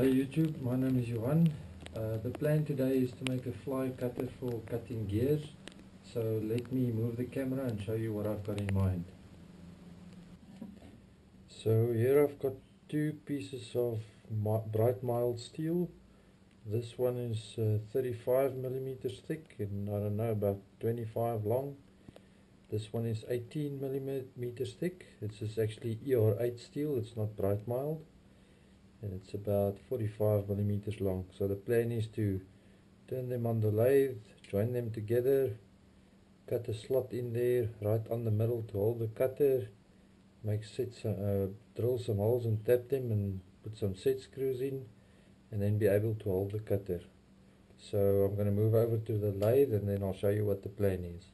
Hey YouTube, my name is Johan. Uh, the plan today is to make a fly cutter for cutting gears. So let me move the camera and show you what I've got in mind. So here I've got two pieces of bright mild steel. This one is uh, 35 millimeters thick and I don't know about 25 long. This one is 18 millimeters thick. This is actually ER8 steel, it's not bright mild and it's about 45 millimeters long. So the plan is to turn them on the lathe join them together cut a slot in there right on the middle to hold the cutter make sets uh, drill some holes and tap them and put some set screws in and then be able to hold the cutter. So I'm going to move over to the lathe and then I'll show you what the plan is.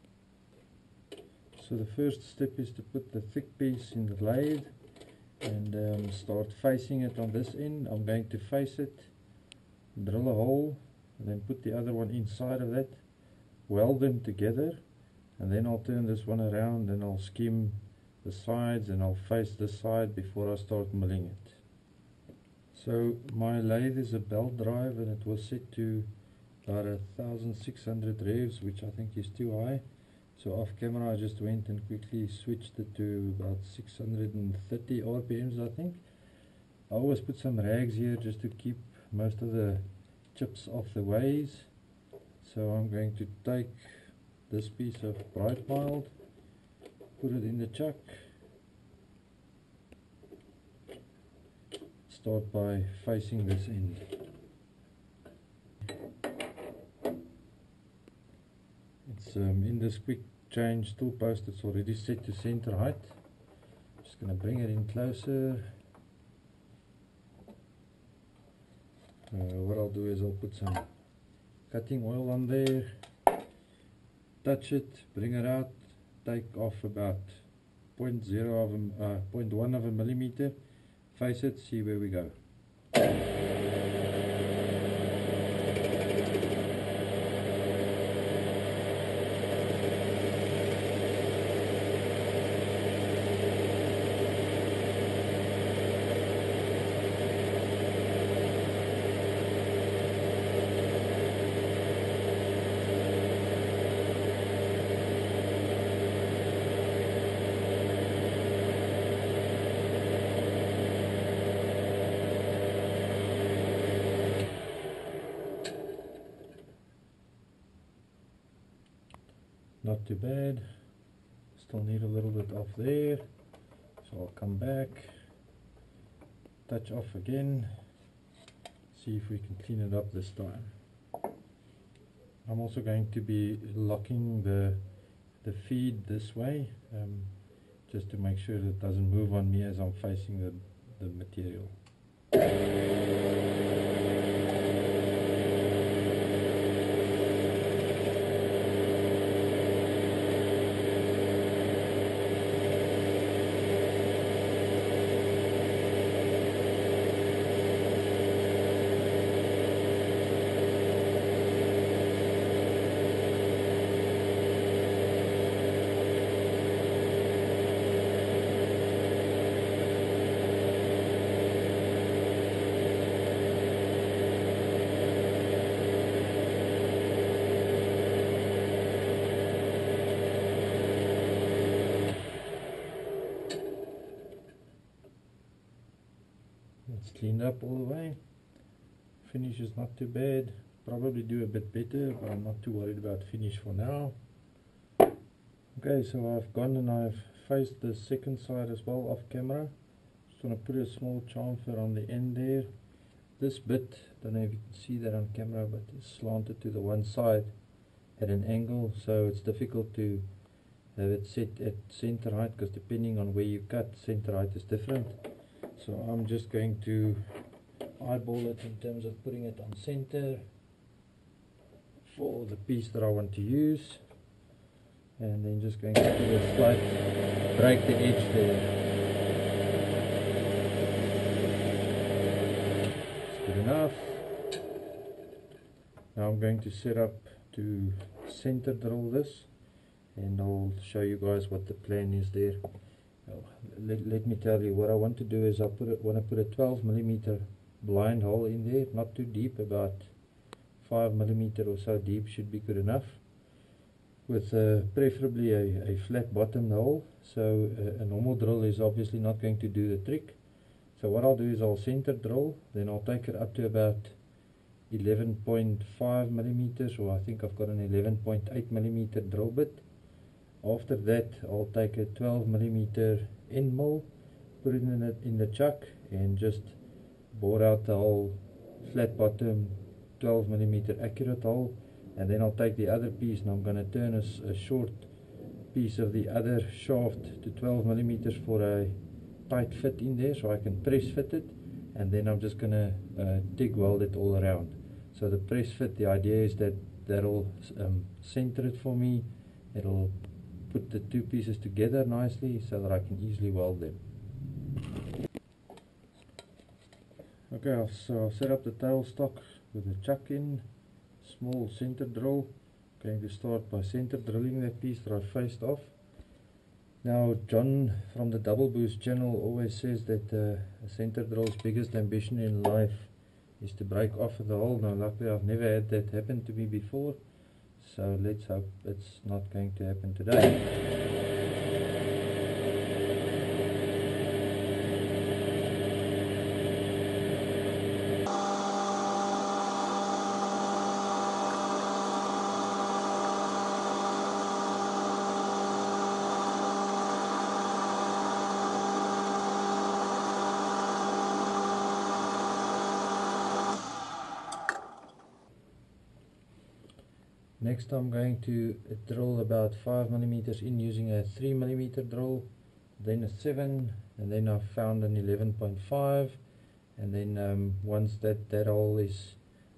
So the first step is to put the thick piece in the lathe and um, start facing it on this end. I'm going to face it. Drill a hole. And then put the other one inside of that weld them together. And then I'll turn this one around. And I'll skim the sides and I'll face this side before I start milling it. So my lathe is a belt drive and it was set to about a 1600 revs which I think is too high so off camera I just went and quickly switched it to about 630 RPMs I think. I always put some rags here just to keep most of the chips off the ways. So I'm going to take this piece of bright mild, put it in the chuck, start by facing this end. Um, in this quick change tool post it's already set to center height. Just going to bring it in closer. Uh, what I'll do is I'll put some cutting oil on there, touch it, bring it out, take off about 0.0 of a, uh, 0.1 of a millimeter, face it, see where we go. Too still need a little bit off there. So I'll come back touch off again see if we can clean it up this time. I'm also going to be locking the the feed this way um, just to make sure that it doesn't move on me as I'm facing the, the material up all the way. Finish is not too bad. Probably do a bit better. But I'm not too worried about finish for now. Okay so I've gone and I've faced the second side as well off camera. Just to put a small chamfer on the end there. This bit don't know if you can see that on camera but it's slanted to the one side at an angle so it's difficult to have it set at center height because depending on where you cut center height is different so I'm just going to eyeball it in terms of putting it on center for the piece that I want to use. And then just going to do a slight break the edge there. That's good enough. Now I'm going to set up to center drill this and I'll show you guys what the plan is there let, let me tell you what I want to do is I put it want to put a 12 millimeter blind hole in there, not too deep, about 5 millimeter or so deep should be good enough. With uh, preferably a, a flat bottom hole, so uh, a normal drill is obviously not going to do the trick. So what I'll do is I'll center drill, then I'll take it up to about 11.5 millimeters, or I think I've got an 11.8 millimeter drill bit. After that, I'll take a 12 millimeter end mill, put it in the, in the chuck, and just bore out the whole flat bottom 12 millimeter accurate hole. And then I'll take the other piece and I'm going to turn a, a, short piece of the other shaft to 12 millimeters for a tight fit in there so I can press fit it. And then I'm just going to uh, TIG weld it all around. So the press fit the idea is that that'll um, center it for me. It'll put the two pieces together nicely so that I can easily weld them. Okay so I'll set up the tailstock with a chuck in small center drill. Going to start by center drilling that piece that I faced off. Now John from the Double Boost channel always says that uh, a center drill's biggest ambition in life is to break off the hole now luckily I've never had that happen to me before so let's hope it's not going to happen today Next I'm going to drill about 5 millimeters in using a 3 millimeter drill, then a 7, and then I've found an 11.5, and then um, once that, that hole is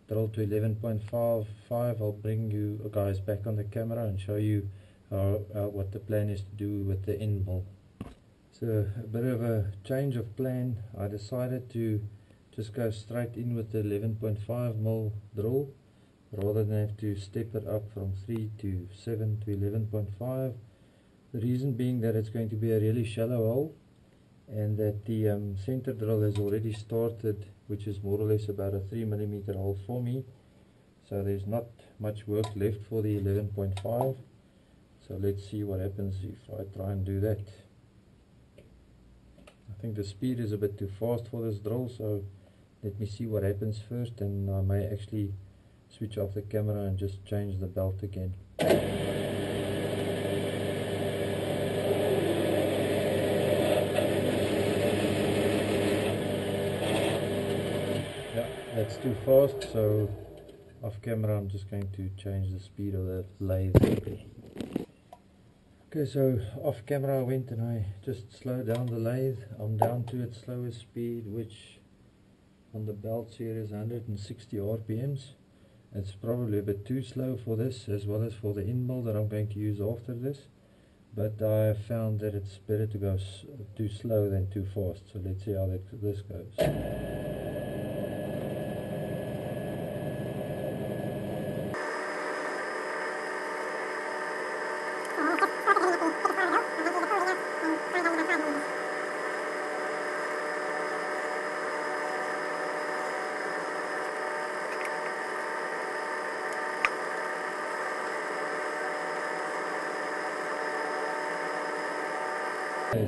drilled to 11.5, I'll bring you guys back on the camera and show you how, uh, what the plan is to do with the end mill. So a bit of a change of plan, I decided to just go straight in with the 11.5 mil drill rather than have to step it up from 3 to 7 to 11.5 the reason being that it's going to be a really shallow hole and that the um, center drill has already started which is more or less about a 3 millimeter hole for me. So there's not much work left for the 11.5 so let's see what happens if I try and do that. I think the speed is a bit too fast for this drill so let me see what happens first and I may actually switch off the camera and just change the belt again. Yeah, that's too fast, so off camera I'm just going to change the speed of the lathe. Okay, so off camera I went and I just slowed down the lathe. I'm down to its slowest speed, which on the belt here is 160 RPMs. It's probably a bit too slow for this as well as for the mill that I'm going to use after this. But I found that it's better to go too slow than too fast. So let's see how that, this goes.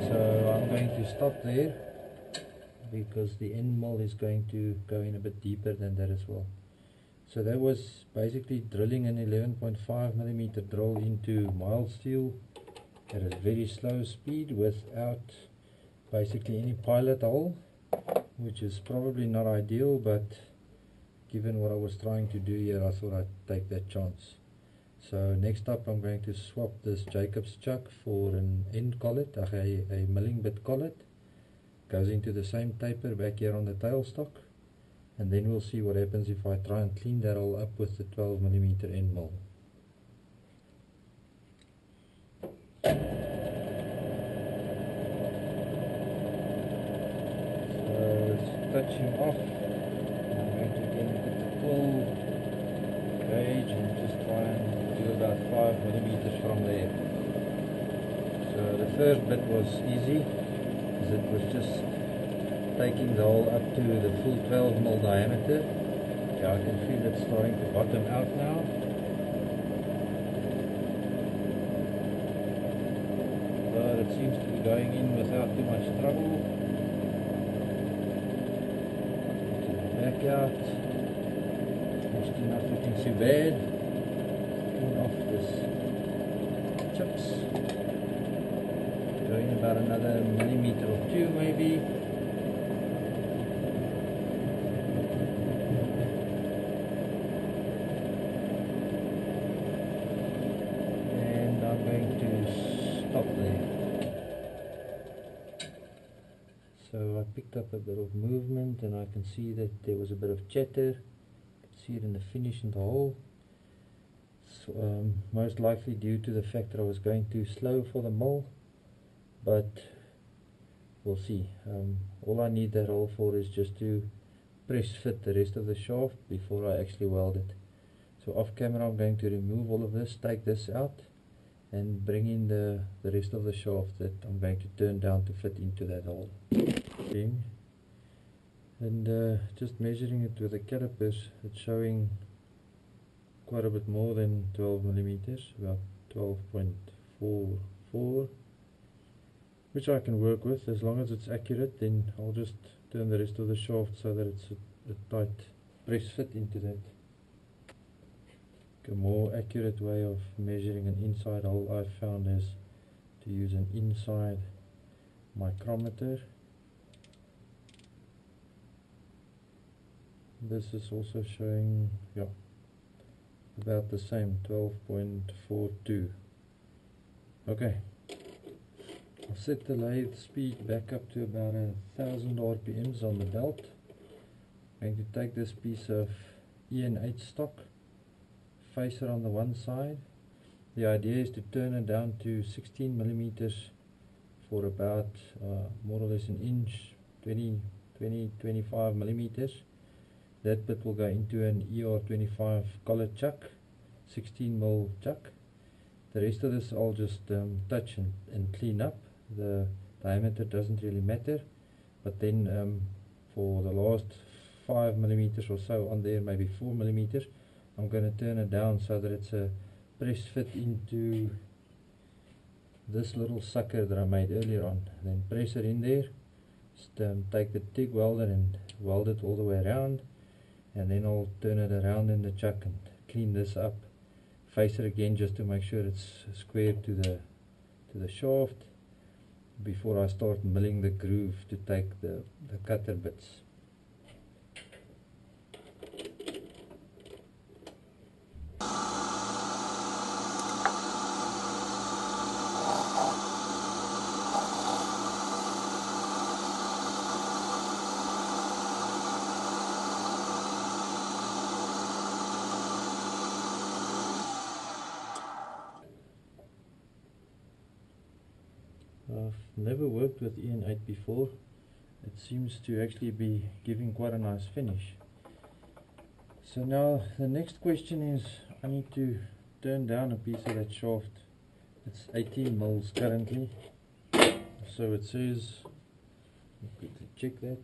So I'm going to stop there because the end mill is going to go in a bit deeper than that as well. So that was basically drilling an 11.5 millimeter drill into mild steel at a very slow speed without basically any pilot hole which is probably not ideal but given what I was trying to do here I thought I'd take that chance. So next up I'm going to swap this Jacob's chuck for an end collet, a, a milling bit collet. Goes into the same taper back here on the tailstock. And then we'll see what happens if I try and clean that all up with the 12mm end mill. So it's touching off. Millimeters from there. So the first bit was easy, because it was just taking the hole up to the full 12 mm diameter. Yeah, I can feel it starting to bottom out now. But it seems to be going in without too much trouble. Back out. Still not looking too bad. Clean off this chips. Going about another millimeter or two maybe. And I'm going to stop there. So I picked up a bit of movement and I can see that there was a bit of chatter. see it in the finish in the hole. So, um, most likely due to the fact that I was going too slow for the mill but we'll see. Um, all I need that hole for is just to press fit the rest of the shaft before I actually weld it. So off camera I'm going to remove all of this take this out and bring in the, the rest of the shaft that I'm going to turn down to fit into that hole. And uh, just measuring it with the calipers it's showing quite a bit more than 12 millimeters about 12.44 which I can work with. As long as it's accurate then I'll just turn the rest of the shaft so that it's a, a tight press fit into that. A more accurate way of measuring an inside hole I've found is to use an inside micrometer. This is also showing yeah about the same 12.42 okay I'll set the lathe speed back up to about a thousand RPMs on the belt. I'm going to take this piece of EN8 stock, face it on the one side. The idea is to turn it down to 16 millimeters for about uh, more or less an inch, 20, 20, 25 millimeters. That bit will go into an ER25 collet chuck, 16 mil chuck. The rest of this I'll just um, touch and, and clean up. The diameter doesn't really matter but then um, for the last 5 millimeters or so on there maybe 4 millimeters I'm going to turn it down so that it's a press fit into this little sucker that I made earlier on. Then press it in there just um, take the TIG welder and weld it all the way around and then I'll turn it around in the chuck and clean this up face it again just to make sure it's square to the to the shaft before I start milling the groove to take the, the cutter bits. Before. It seems to actually be giving quite a nice finish. So now the next question is I need to turn down a piece of that shaft. It's 18 mils currently. So it says, quickly check that.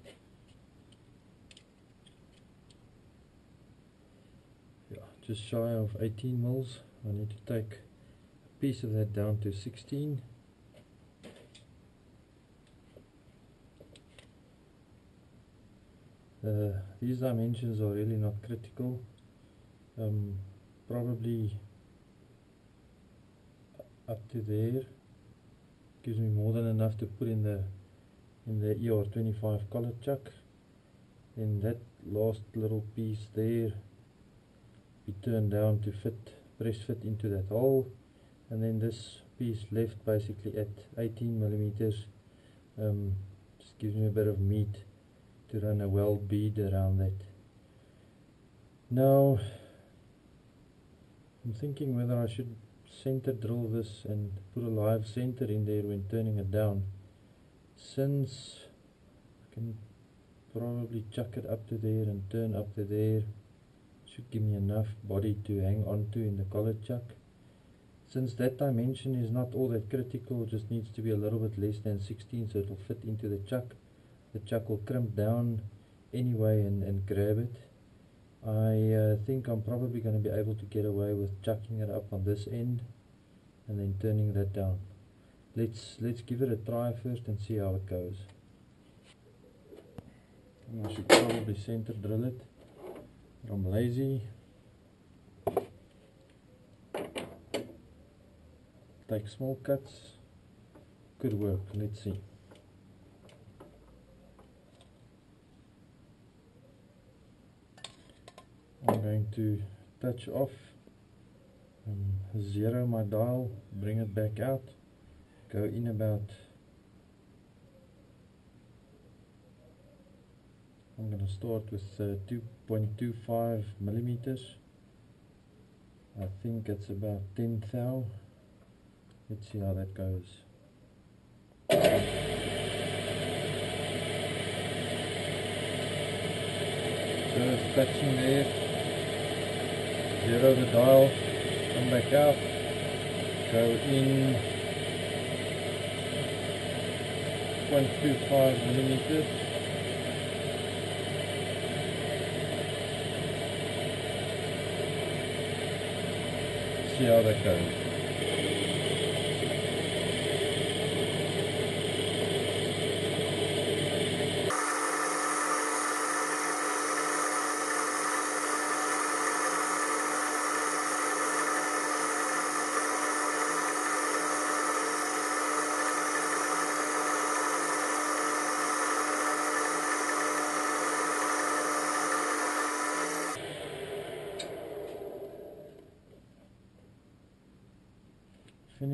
Yeah, just shy of 18 mils. I need to take a piece of that down to 16. Uh, these dimensions are really not critical. Um, probably up to there. Gives me more than enough to put in the in the ER25 collet chuck. Then that last little piece there be turned down to fit press fit into that hole. And then this piece left basically at 18 millimeters. Um, just gives me a bit of meat to run a weld bead around that. Now, I'm thinking whether I should center drill this and put a live center in there when turning it down. Since I can probably chuck it up to there and turn up to there, should give me enough body to hang onto in the collet chuck. Since that dimension is not all that critical, just needs to be a little bit less than 16 so it will fit into the chuck the chuck will crimp down anyway and, and grab it. I uh, think I'm probably going to be able to get away with chucking it up on this end and then turning that down. Let's let's give it a try first and see how it goes. I should probably center drill it. I'm lazy. Take small cuts. Could work. Let's see. I'm going to touch off um, zero my dial bring it back out go in about I'm going to start with uh, 2.25 millimeters. I think it's about 10 thou. Let's see how that goes. Touching there zero the dial, come back out, go in 0.25 millimeters. See how that goes.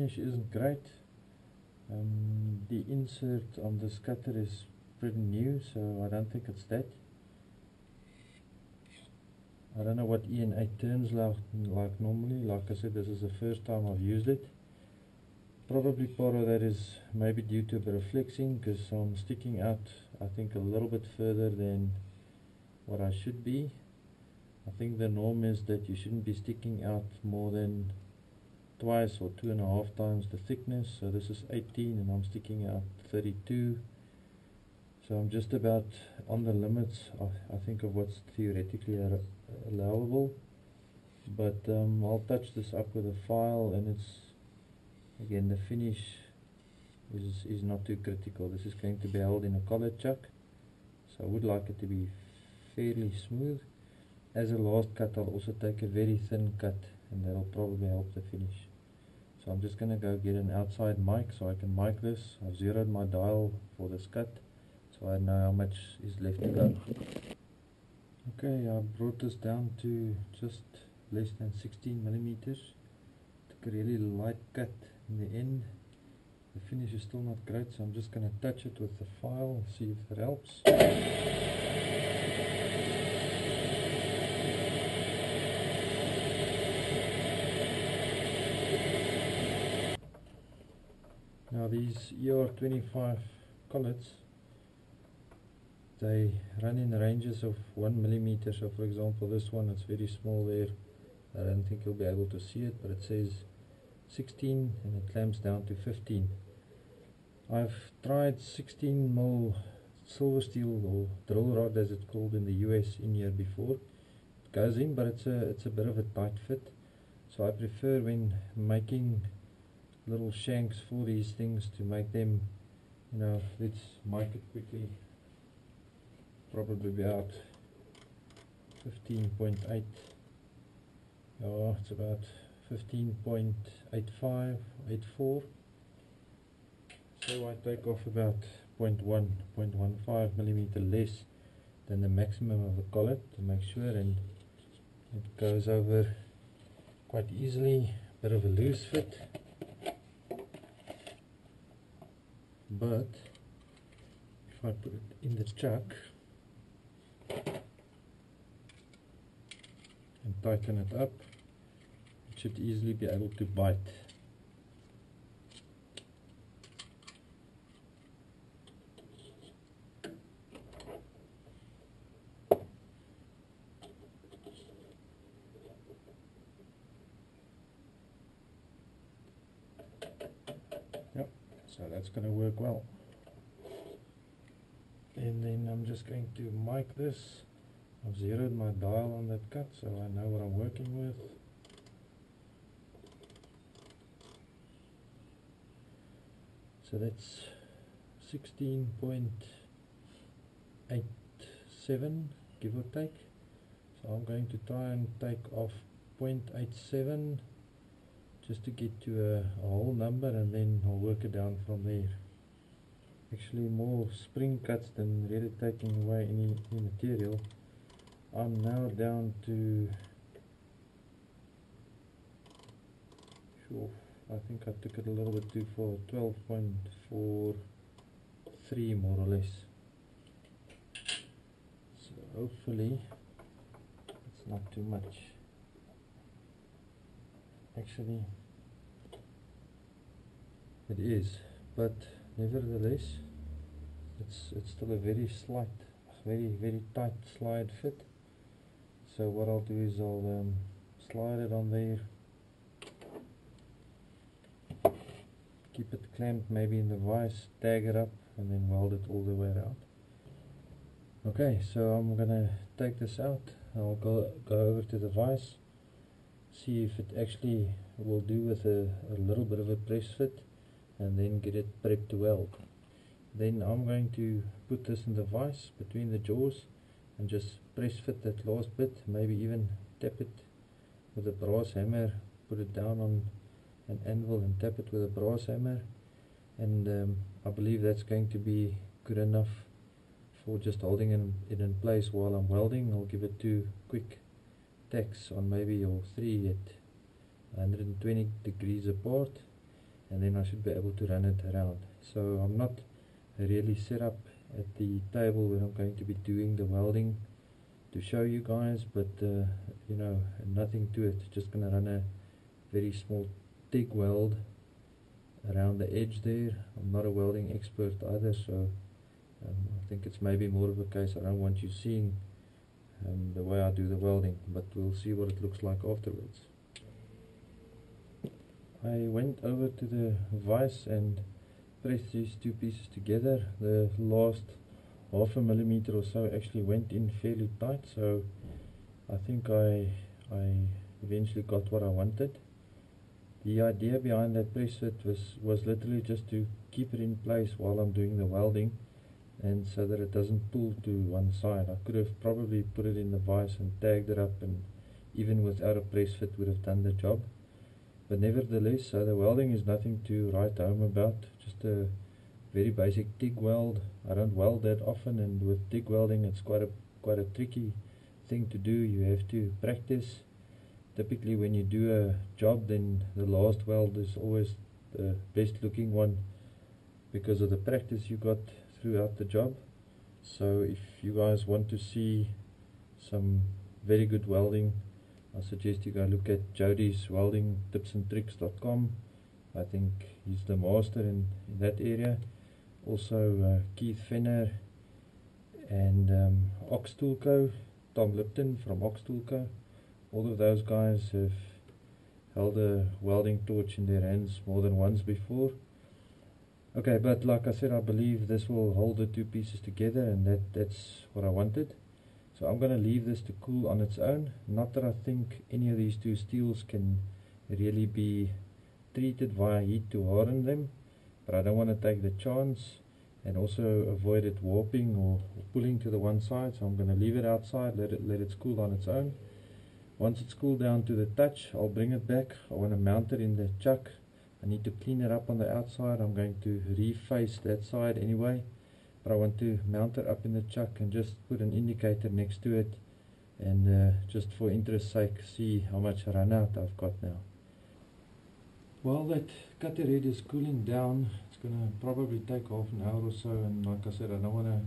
Finish isn't great. Um, the insert on this cutter is pretty new so I don't think it's that I don't know what EN8 turns like, like normally. Like I said this is the first time I've used it. Probably part of that is maybe due to a bit of flexing because I'm sticking out I think a little bit further than what I should be. I think the norm is that you shouldn't be sticking out more than twice or two and a half times the thickness. So this is 18 and I'm sticking out 32 so I'm just about on the limits of, I think of what's theoretically allowable. But um, I'll touch this up with a file and it's again the finish is, is not too critical. This is going to be held in a collet chuck. So I would like it to be fairly smooth. As a last cut I'll also take a very thin cut and that'll probably help the finish. So I'm just going to go get an outside mic so I can mic this. I've zeroed my dial for this cut so I know how much is left to go. Okay, I brought this down to just less than 16 millimeters. Took a really light cut in the end. The finish is still not great so I'm just going to touch it with the file, see if it helps. Now these ER25 collets, they run in ranges of 1 millimeter. So for example this one is very small there. I don't think you'll be able to see it but it says 16 and it clamps down to 15. I've tried 16 mil silver steel or drill rod as it's called in the US in here before. It goes in but it's a, it's a bit of a tight fit. So I prefer when making little shanks for these things to make them you know let's make it quickly. Probably about 15.8 oh it's about 15.85 84 so I take off about 0.1 0.15 millimeter less than the maximum of the collet to make sure and it goes over quite easily. Bit of a loose fit but if I put it in the chuck and tighten it up it should easily be able to bite So that's going to work well. and then I'm just going to mic this. I've zeroed my dial on that cut so I know what I'm working with. So that's 16.87 give or take. So I'm going to try and take off 0.87 just to get to a, a whole number and then I'll work it down from there. Actually more spring cuts than really taking away any, any material. I'm now down to I think I took it a little bit too far 12.43 more or less. So hopefully it's not too much actually it is but nevertheless it's it's still a very slight very very tight slide fit. So what I'll do is I'll um, slide it on there. Keep it clamped maybe in the vise tag it up and then weld it all the way around. Okay so I'm gonna take this out. I'll go go over to the vise see if it actually will do with a, a little bit of a press fit and then get it prepped to weld then I'm going to put this in the vise between the jaws and just press fit that last bit maybe even tap it with a brass hammer put it down on an anvil and tap it with a brass hammer. And um, I believe that's going to be good enough for just holding it in place while I'm welding. I'll give it two quick tacks on maybe or three at 120 degrees apart and then I should be able to run it around. So I'm not really set up at the table where I'm going to be doing the welding to show you guys but uh, you know nothing to it. Just gonna run a very small TIG weld around the edge there. I'm not a welding expert either so um, I think it's maybe more of a case I don't want you seeing um, the way I do the welding but we'll see what it looks like afterwards. I went over to the vise and pressed these two pieces together. The last half a millimeter or so actually went in fairly tight so I think I I eventually got what I wanted. The idea behind that press fit was was literally just to keep it in place while I'm doing the welding and so that it doesn't pull to one side I could have probably put it in the vise and tagged it up and even without a press fit would have done the job. But nevertheless so the welding is nothing to write home about. Just a very basic TIG weld. I don't weld that often and with TIG welding it's quite a quite a tricky thing to do. You have to practice. Typically when you do a job then the last weld is always the best looking one because of the practice you got throughout the job. So if you guys want to see some very good welding I suggest you go look at Jody's welding tips and tricks.com I think he's the master in, in that area. Also uh, Keith Fenner and um, Ox Toolco Tom Lipton from Ox Toolco all of those guys have held a welding torch in their hands more than once before okay but like I said I believe this will hold the two pieces together and that that's what I wanted. So I'm going to leave this to cool on its own. Not that I think any of these two steels can really be treated via heat to harden them but I don't want to take the chance and also avoid it warping or pulling to the one side. So I'm going to leave it outside let it let it cool on its own. Once it's cooled down to the touch I'll bring it back. I want to mount it in the chuck I need to clean it up on the outside. I'm going to reface that side anyway. But I want to mount it up in the chuck and just put an indicator next to it and uh, just for interest sake see how much run out I've got now. While that cutter head is cooling down. It's gonna probably take half an hour or so. And like I said I don't want to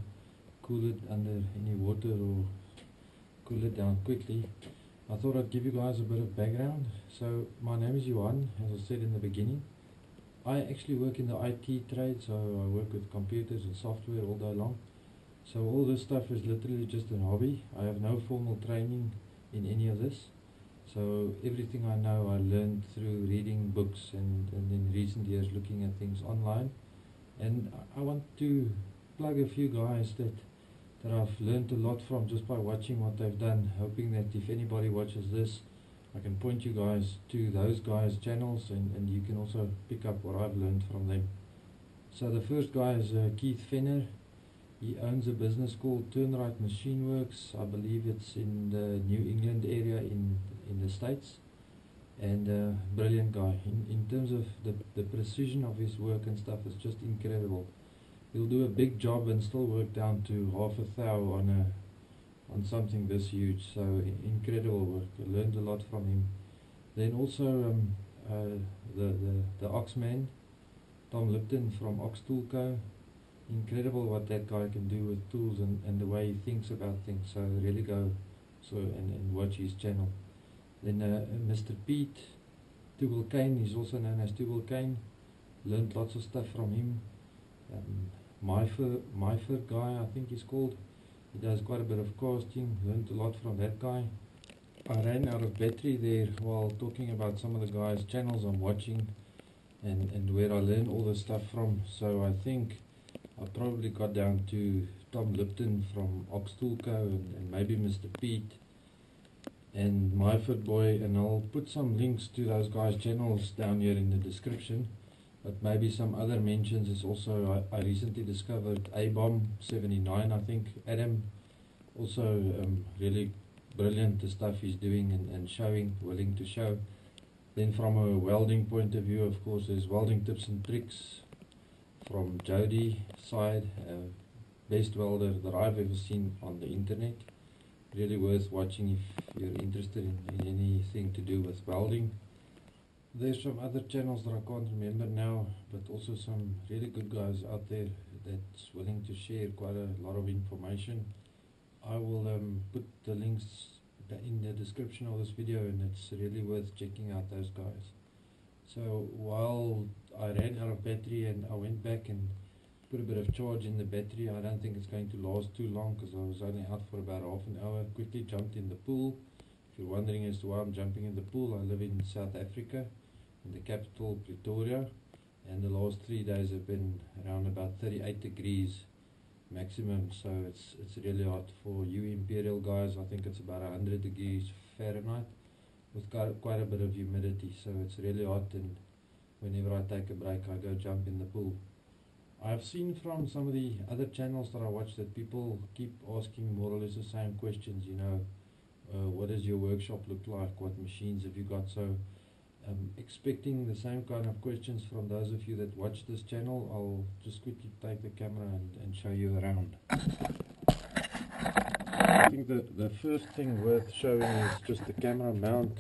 cool it under any water or cool it down quickly I thought I'd give you guys a bit of background so my name is Johan, as I said in the beginning I actually work in the IT trade, so I work with computers and software all day long. So all this stuff is literally just a hobby. I have no formal training in any of this. So everything I know I learned through reading books and, and in recent years looking at things online. And I want to plug a few guys that that I've learned a lot from just by watching what they've done, hoping that if anybody watches this, I can point you guys to those guys' channels and, and you can also pick up what I've learned from them. So the first guy is uh, Keith Fenner. He owns a business called Turnright Machine Works. I believe it's in the New England area in, in the States. And uh, brilliant guy. In, in terms of the, the precision of his work and stuff, it's just incredible he'll do a big job and still work down to half a thou on a on something this huge. So incredible work. I learned a lot from him. Then also um, uh, the, the the Oxman, Tom Lipton from Ox Tool Co. Incredible what that guy can do with tools and, and the way he thinks about things. So really go so and, and watch his channel. Then uh, Mr. Pete Tubalcain, he's also known as Tubalcain. Learned lots of stuff from him. Um, Myfer, Myfer guy, I think he's called. He does quite a bit of casting. Learned a lot from that guy. I ran out of battery there while talking about some of the guys' channels I'm watching and, and where I learn all the stuff from. So I think I probably got down to Tom Lipton from Ox Tool Co. And, and maybe Mr. Pete and Myford Boy. And I'll put some links to those guys' channels down here in the description. But maybe some other mentions is also I, I recently discovered A Bomb 79 I think Adam. Also um, really brilliant the stuff he's doing and, and showing willing to show. Then from a welding point of view of course there's welding tips and tricks from Jody side uh, best welder that I've ever seen on the internet. Really worth watching if you're interested in, in anything to do with welding there's some other channels that I can't remember now, but also some really good guys out there that's willing to share quite a lot of information. I will um, put the links in the description of this video and it's really worth checking out those guys. So while I ran out of battery and I went back and put a bit of charge in the battery, I don't think it's going to last too long because I was only out for about half an hour. Quickly jumped in the pool. If you're wondering as to why I'm jumping in the pool, I live in South Africa in the capital Pretoria and the last three days have been around about 38 degrees maximum so it's it's really hot for you imperial guys. I think it's about 100 degrees Fahrenheit with quite a bit of humidity so it's really hot and whenever I take a break I go jump in the pool. I've seen from some of the other channels that I watch that people keep asking more or less the same questions you know uh, what does your workshop look like? What machines have you got? So um, expecting the same kind of questions from those of you that watch this channel. I'll just quickly take the camera and, and show you around. I think the, the first thing worth showing is just the camera mount.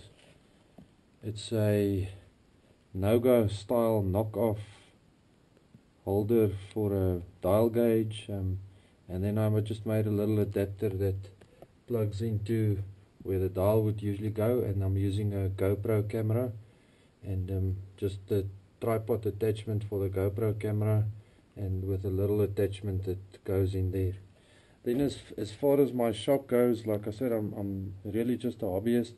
It's a Noga style knockoff holder for a dial gauge um, and then I just made a little adapter that plugs into where the dial would usually go and I'm using a GoPro camera and um, just the tripod attachment for the GoPro camera and with a little attachment that goes in there. Then as, as far as my shop goes, like I said, I'm, I'm really just a hobbyist.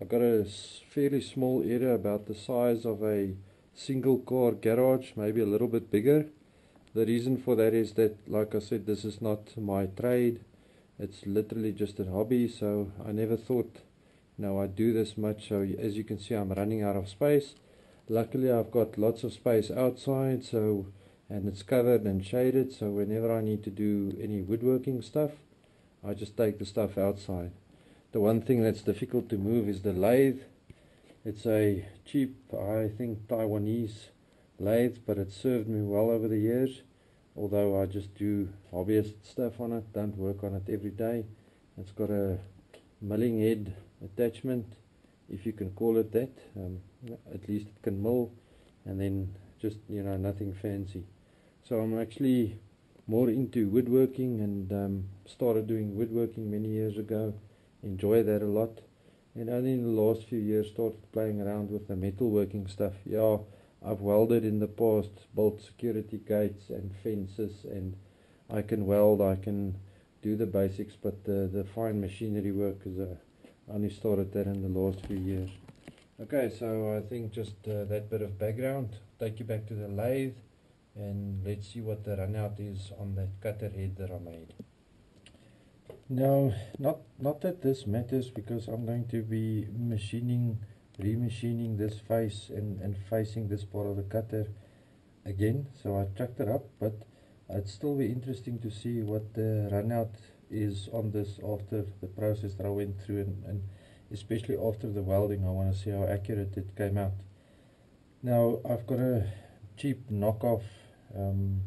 I've got a fairly small area about the size of a single car garage, maybe a little bit bigger. The reason for that is that, like I said, this is not my trade. It's literally just a hobby, so I never thought now I do this much so as you can see I'm running out of space. Luckily I've got lots of space outside so and it's covered and shaded so whenever I need to do any woodworking stuff I just take the stuff outside. The one thing that's difficult to move is the lathe. It's a cheap I think Taiwanese lathe but it served me well over the years. Although I just do hobbyist stuff on it don't work on it every day. It's got a milling head attachment if you can call it that um, at least it can mill and then just you know nothing fancy. So I'm actually more into woodworking and um, started doing woodworking many years ago. Enjoy that a lot. And only in the last few years started playing around with the metalworking stuff. Yeah I've welded in the past built security gates and fences and I can weld I can do the basics but the, the fine machinery work is a only started that in the last few years. Okay, so I think just uh, that bit of background, take you back to the lathe and let's see what the runout is on that cutter head that I made. Now, not, not that this matters because I'm going to be machining, remachining this face and, and facing this part of the cutter again. So I tracked it up, but it'd still be interesting to see what the runout is on this after the process that I went through and, and especially after the welding I want to see how accurate it came out. Now I've got a cheap knockoff um,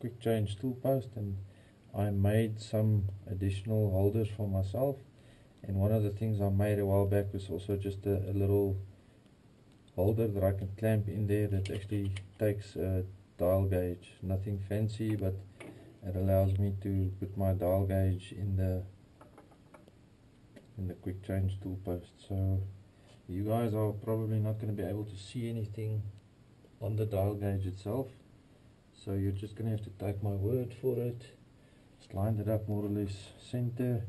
quick change tool post and I made some additional holders for myself and one of the things I made a while back was also just a, a little holder that I can clamp in there that actually takes a dial gauge nothing fancy but it allows me to put my dial gauge in the in the quick change tool post so you guys are probably not going to be able to see anything on the dial gauge itself. So you're just going to have to take my word for it just lined it up more or less center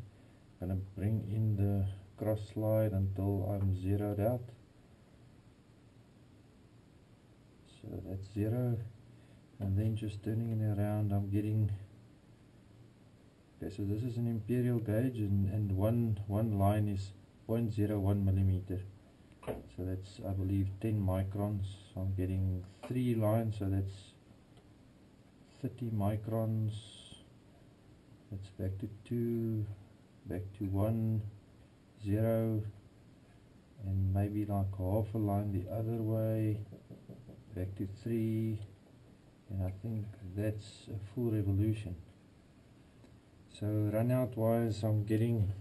gonna bring in the cross slide until I'm zeroed out. So that's zero and then just turning it around I'm getting okay so this is an imperial gauge and, and one one line is 0.01 millimeter. So that's I believe 10 microns. So I'm getting three lines so that's 30 microns. That's back to 2 back to 1 0 and maybe like half a line the other way. Back to 3 and I think that's a full revolution. So run out wise I'm getting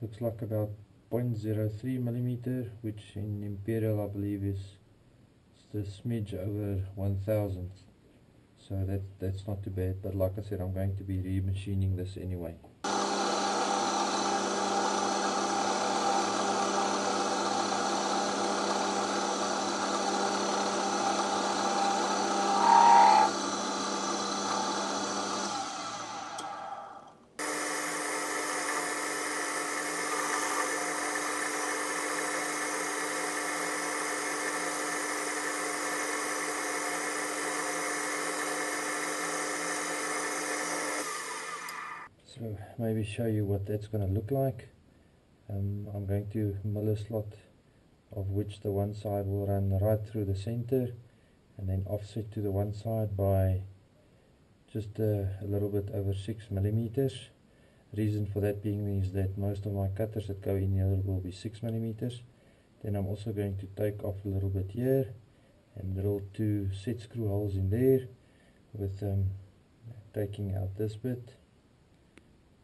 looks like about 0.03 millimeter which in imperial I believe is the smidge over one thousandth. So that that's not too bad but like I said I'm going to be remachining this anyway maybe show you what that's going to look like. Um, I'm going to mill a slot of which the one side will run right through the center and then offset to the one side by just a, a little bit over 6 millimeters. Reason for that being is that most of my cutters that go in here will be 6 millimeters. Then I'm also going to take off a little bit here and drill two set screw holes in there with um, taking out this bit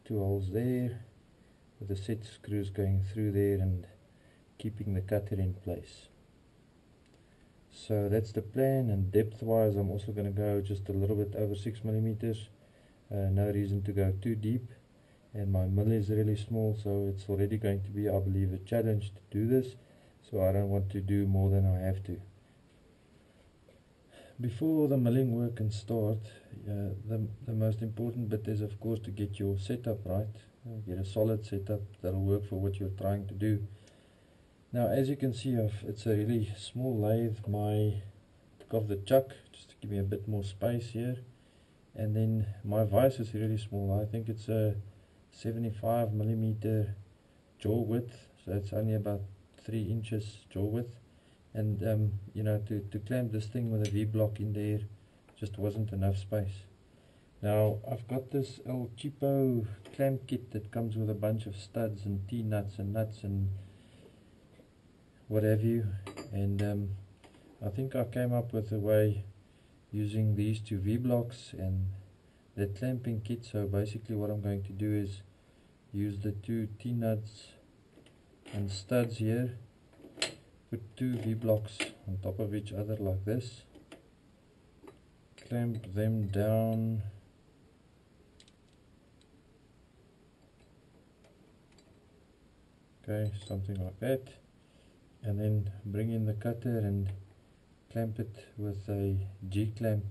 two holes there with the set screws going through there and keeping the cutter in place. So that's the plan and depth wise I'm also going to go just a little bit over 6 millimeters. Uh, no reason to go too deep and my mill is really small so it's already going to be I believe a challenge to do this. So I don't want to do more than I have to before the milling work can start, uh, the, the most important bit is of course to get your setup right, get a solid setup that'll work for what you're trying to do. Now as you can see I've, it's a really small lathe, my took off the chuck just to give me a bit more space here. And then my vise is really small, I think it's a 75 millimeter jaw width so it's only about 3 inches jaw width and um, you know to, to clamp this thing with a V-block in there just wasn't enough space. Now I've got this El Cheapo clamp kit that comes with a bunch of studs and T-nuts and nuts and what have you. And um, I think I came up with a way using these two V-blocks and the clamping kit. So basically what I'm going to do is use the two T-nuts and studs here put two V-blocks on top of each other like this. Clamp them down. Okay something like that. And then bring in the cutter and clamp it with a G-clamp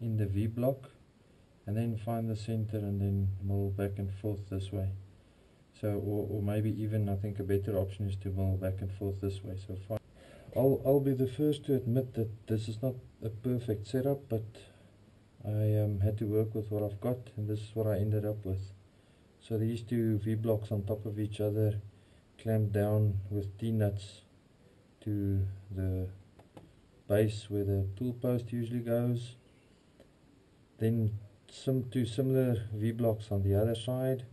in the V-block. And then find the center and then mill back and forth this way so, or, or maybe even I think a better option is to mill back and forth this way. So I'll, I'll be the first to admit that this is not a perfect setup, but I um, had to work with what I've got, and this is what I ended up with. So these two V-blocks on top of each other, clamped down with T-nuts to the base where the tool post usually goes. Then some two similar V-blocks on the other side,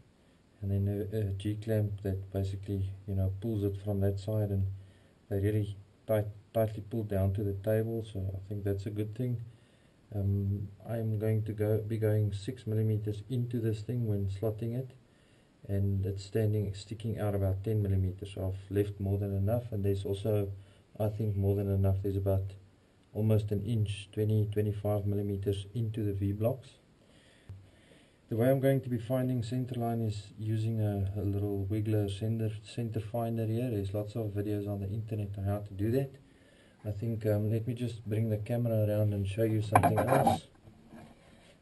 and then a, a G-clamp that basically you know pulls it from that side, and they really tight, tightly pulled down to the table. So I think that's a good thing. Um, I'm going to go be going six millimeters into this thing when slotting it and it's standing sticking out about 10 millimeters so I've left more than enough and there's also I think more than enough there's about almost an inch 20 25 millimeters into the V blocks the way I'm going to be finding centerline is using a, a little wiggler center, center finder here. There's lots of videos on the internet on how to do that. I think um, let me just bring the camera around and show you something else.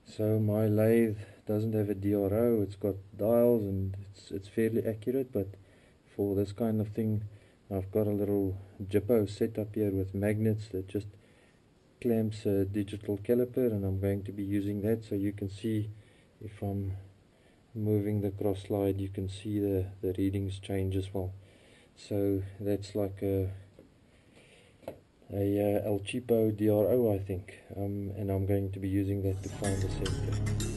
So my lathe doesn't have a DRO, it's got dials and it's, it's fairly accurate but for this kind of thing I've got a little Jippo set up here with magnets that just clamps a digital caliper and I'm going to be using that. So you can see if I'm moving the cross slide you can see the, the readings change as well. So that's like a a uh, El Cheapo DRO I think um, and I'm going to be using that to find the center.